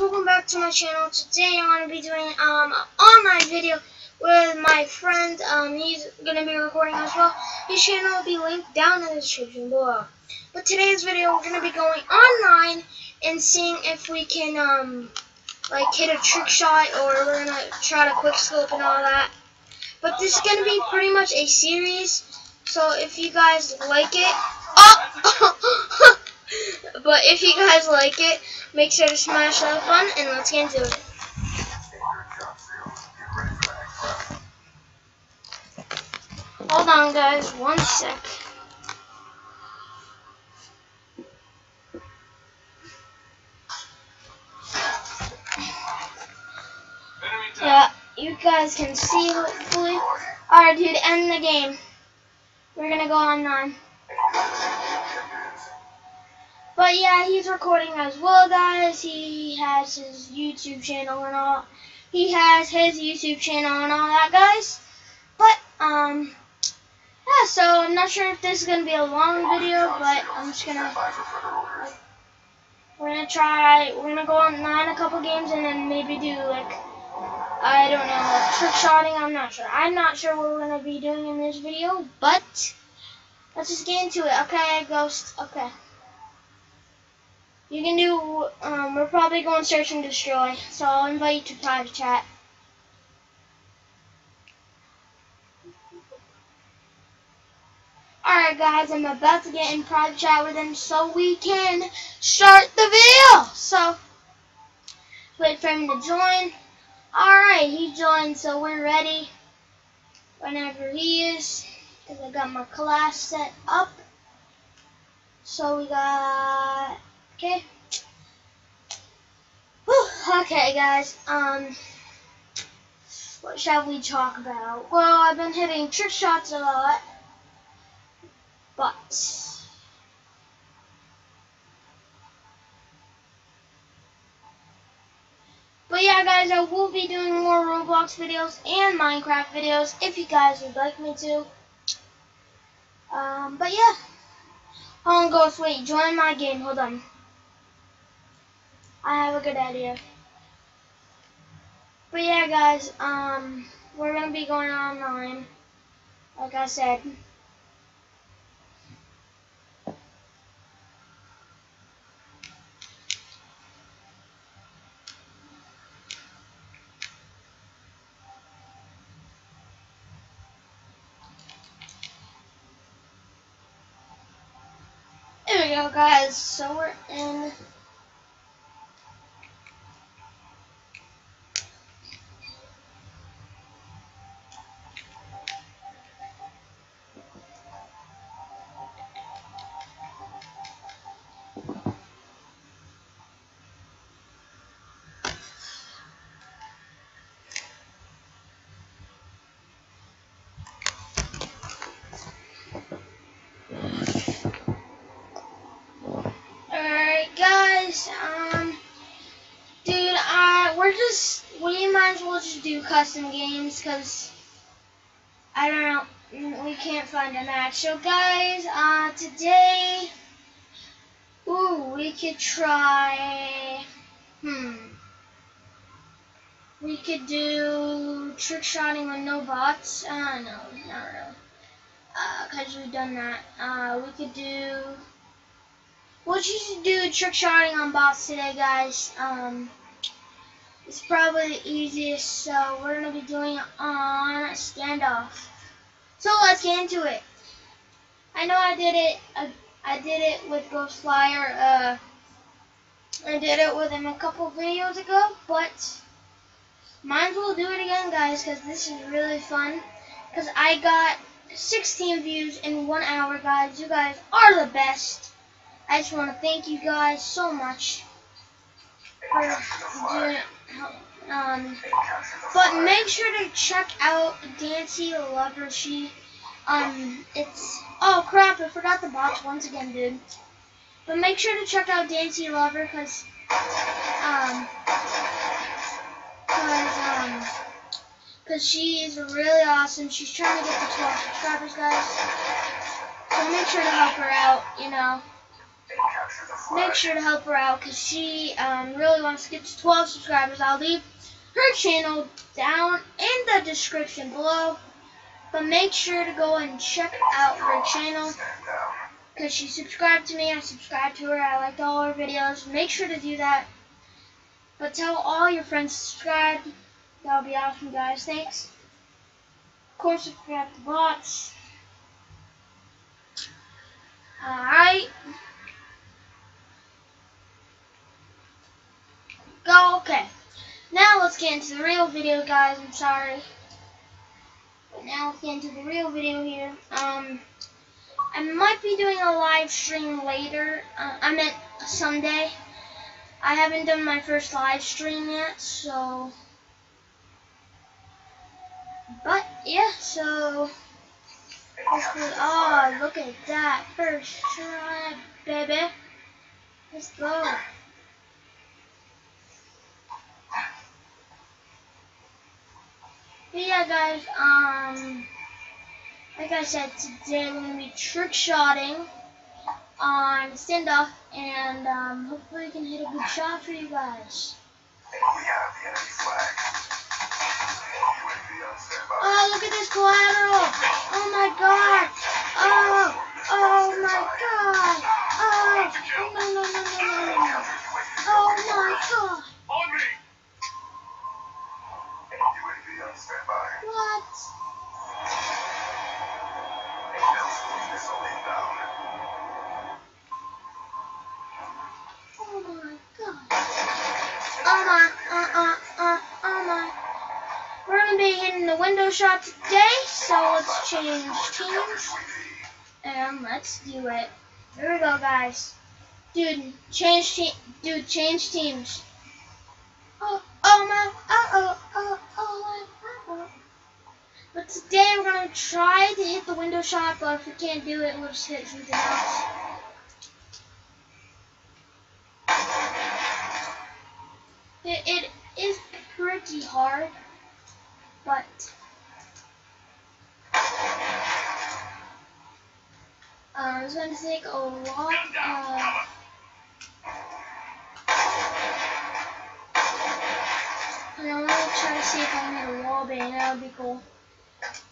welcome back to my channel. Today I'm going to be doing um, an online video with my friend. Um, he's going to be recording as well. His channel will be linked down in the description below. But today's video we're going to be going online and seeing if we can um, like hit a trick shot or we're going to try to quick scope and all that. But this is going to be pretty much a series. So if you guys like it, oh! but if you guys like it, make sure to smash that button and let's get into it. Hold on guys, one sec. Yeah, you guys can see hopefully. Alright dude, end the game. We're gonna go on online. But yeah, he's recording as well, guys. He has his YouTube channel and all. He has his YouTube channel and all that, guys. But, um, yeah, so I'm not sure if this is going to be a long video, but I'm just going to, we're going to try, we're going to go online a couple games and then maybe do, like, I don't know, trick shotting, I'm not sure. I'm not sure what we're going to be doing in this video, but let's just get into it. Okay, Ghost, okay. You can do, um, we're probably going search and destroy, so I'll invite you to private chat. Alright guys, I'm about to get in private chat with him so we can start the video. So, wait for him to join. Alright, he joined, so we're ready whenever he is. Because I got my class set up. So we got Okay. Whew, okay, guys. Um, what shall we talk about? Well, I've been hitting trick shots a lot, but But yeah, guys, I will be doing more Roblox videos and Minecraft videos if you guys would like me to. Um, but yeah. Hold on, Ghost, wait, join my game, hold on. I have a good idea. But yeah, guys, um, we're gonna be going online, like I said. There we go, guys. So we're in just do custom games, because, I don't know, we can't find a match. So, guys, uh, today, ooh, we could try, hmm, we could do trick shotting with no bots, uh, no, not really, uh, because we've done that, uh, we could do, We'll just do trick shotting on bots today, guys. Um, it's probably the easiest, so we're going to be doing it on standoff. So let's get into it. I know I did it, uh, I did it with Ghost Flyer, uh, I did it with him a couple videos ago, but might as well do it again, guys, because this is really fun. Because I got 16 views in one hour, guys. You guys are the best. I just want to thank you guys so much for doing um, but make sure to check out Dancer Lover. She, um, it's, oh crap, I forgot the box once again, dude. But make sure to check out Dancer Lover, because, um, because, um, because she is really awesome. She's trying to get to 12 subscribers, guys. So make sure to help her out, you know. Make sure to help her out because she um, really wants to get to 12 subscribers. I'll leave her channel down in the description below. But make sure to go and check out her channel because she subscribed to me. I subscribed to her. I liked all her videos. Make sure to do that. But tell all your friends to subscribe. That would be awesome, guys. Thanks. Of course, I forgot the bots. Alright. Go, okay. Now let's get into the real video, guys. I'm sorry. But now let's get into the real video here. Um, I might be doing a live stream later. Uh, I meant Sunday. I haven't done my first live stream yet, so. But yeah, so. Oh, look at that first try, baby. Let's go. But yeah, guys, um, like I said, today we're going to be trick shotting on standoff, and um, hopefully we can hit a good shot for you guys. Oh, look at this collateral! Oh my god! Oh, oh my god! Oh, no, no, no, no, no. Oh my god! Hitting the window shot today, so let's change teams. And let's do it. Here we go, guys. Dude, change team. Dude, change teams. Oh, oh my, oh, oh, oh my. But today we're gonna try to hit the window shot, but if we can't do it, we'll just hit something else. It, it is pretty hard, but um, it's going to take a lot of. And I'm gonna try to see if I can hit a wall bang. That would be cool.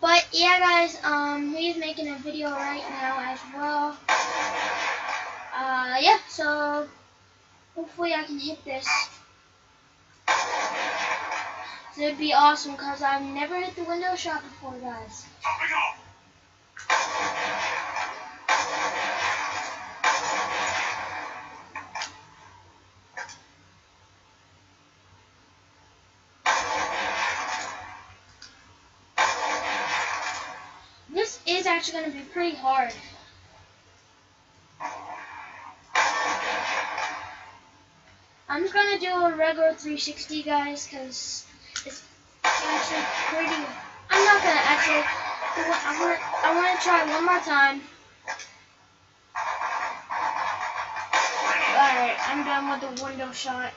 But yeah, guys, um, he's making a video right now as well. Uh, yeah. So hopefully I can hit this. It'd be awesome because I've never hit the window shot before, guys. This is actually going to be pretty hard. I'm just going to do a regular 360, guys, because actually pretty... I'm not to actually... I want I want to try one more time. Alright, I'm done with the window shot.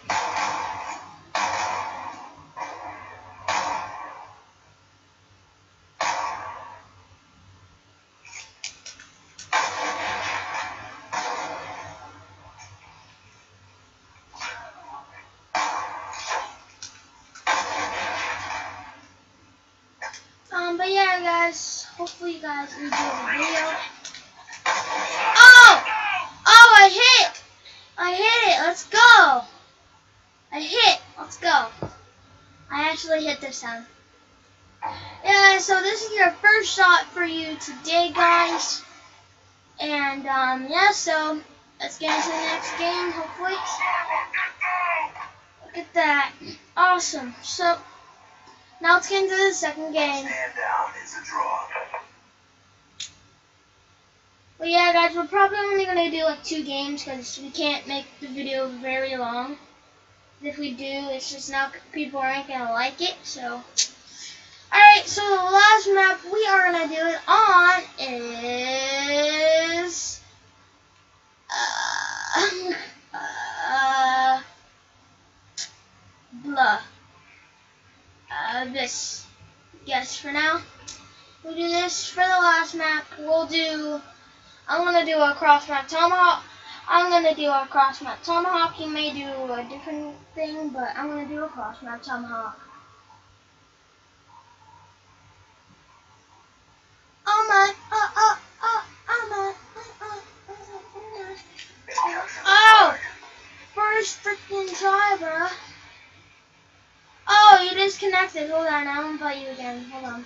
I hit it! Let's go! I hit! Let's go. I actually hit this time. Yeah, so this is your first shot for you today, guys. And, um, yeah, so let's get into the next game, hopefully. Look at that. Awesome. So, now let's get into the second game. Well, yeah, guys, we're probably only going to do like two games because we can't make the video very long. If we do, it's just not, people aren't going to like it, so. Alright, so the last map we are going to do it on is... Uh, uh, blah. Uh, this. Yes, for now. We'll do this for the last map. We'll do... I'm to do a cross map tomahawk. I'm gonna do a cross map tomahawk. You may do a different thing, but I'm gonna do a cross map tomahawk. Oh my, oh, oh, oh, oh my, oh! First freaking try, bro. Oh, you disconnected. Hold on, gonna fight you again. Hold on.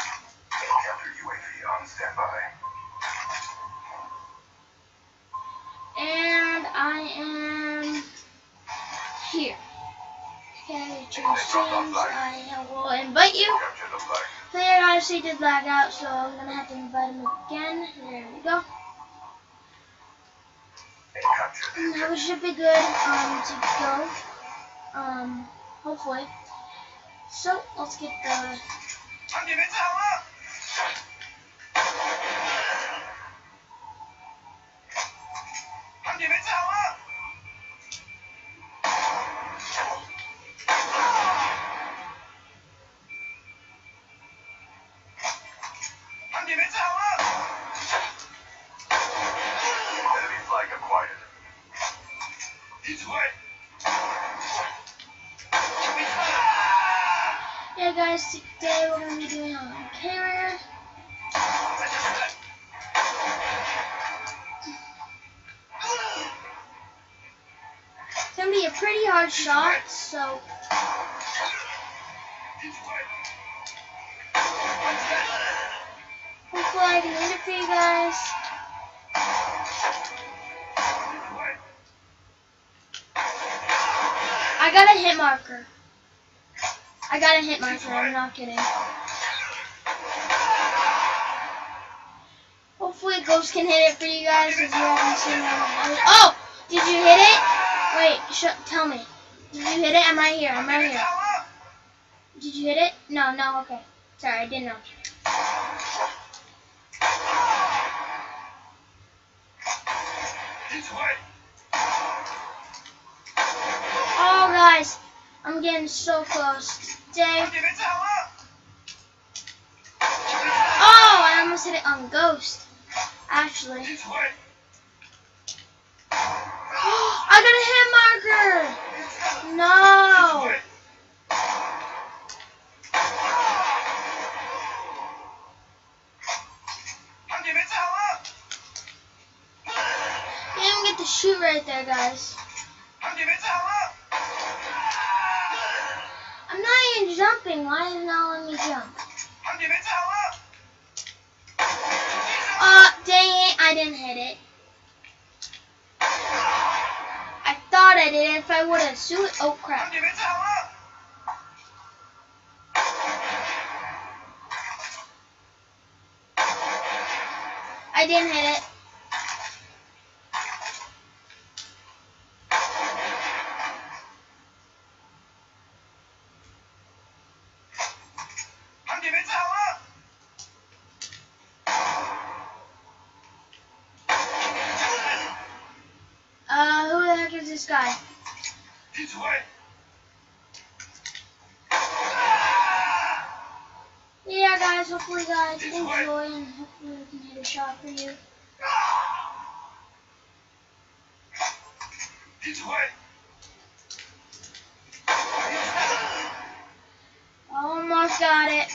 I will invite you. Capture the flag. Player obviously did lag out, so I'm gonna have to invite him again. There we go. Now we should be good um, to go. Um, hopefully. So let's get the guys, today we're going to be doing a carrier. It's going to be a pretty hard shot, so... Hopefully I can hit it for you guys. I got a hit marker. I got a hit marker, I'm not kidding. Hopefully Ghost can hit it for you guys if you haven't seen it. Oh! Did you hit it? Wait, tell me. Did you hit it? I'm right here, I'm right here. Did you hit it? No, no, okay. Sorry, I didn't know. I'm getting so close. Dave. Oh, I almost hit it on Ghost. Actually. I got a hit marker! No! You didn't get to shoot right there, guys. jumping? Why is not letting me jump? Oh, dang it, I didn't hit it. I thought I did it. if I would have sued. Oh, crap. I didn't hit it. guy. Yeah, guys, hopefully, guys, you enjoy and hopefully, we can hit a shot for you. Almost got it.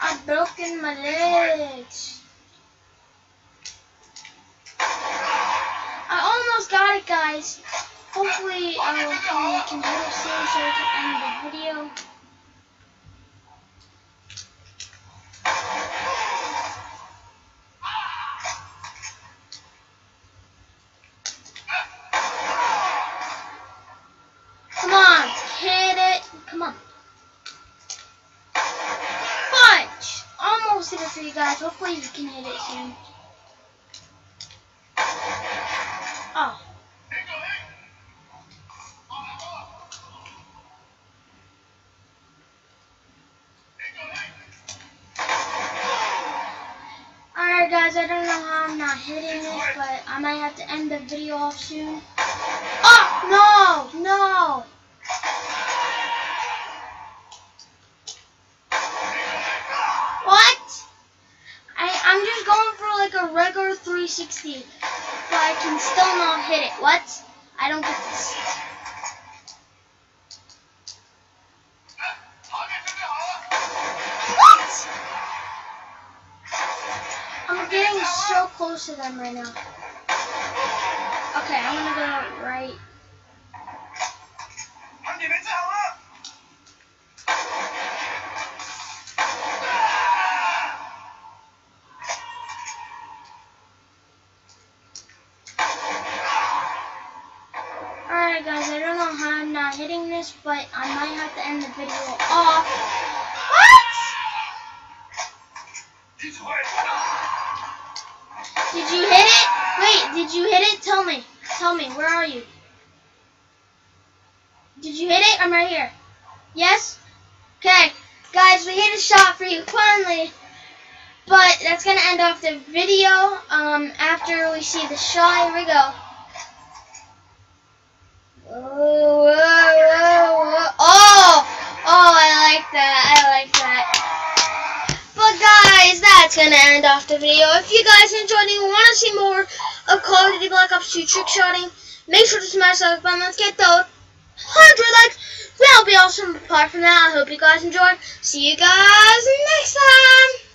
I've broken my legs. It, guys. Hopefully, um, we can hit it soon so we can end the video. Come on, hit it. Come on. Almost for you guys. Hopefully you can hit it soon. Oh. Guys, I don't know how I'm not hitting it, but I might have to end the video off soon. Oh, no, no. What? I, I'm just going for like a regular 360, but I can still not hit it. What? I don't get this. close to them right now. Okay, I'm gonna go right. Alright guys, I don't know how I'm not hitting this, but I might have to end the video off. Did you hit it? Wait, did you hit it? Tell me. Tell me, where are you? Did you hit it? I'm right here. Yes? Okay. Guys, we hit a shot for you finally. But that's going to end off the video um, after we see the shot. Here we go. Whoa, whoa. Oh! Oh, I like that. I like that. Guys, that's gonna end off the video. If you guys enjoyed and want to see more of Call of Duty Black Ops 2 trick shotting, make sure to smash that like button. Let's get those 100 likes. That'll be awesome. Apart from that, I hope you guys enjoyed. See you guys next time.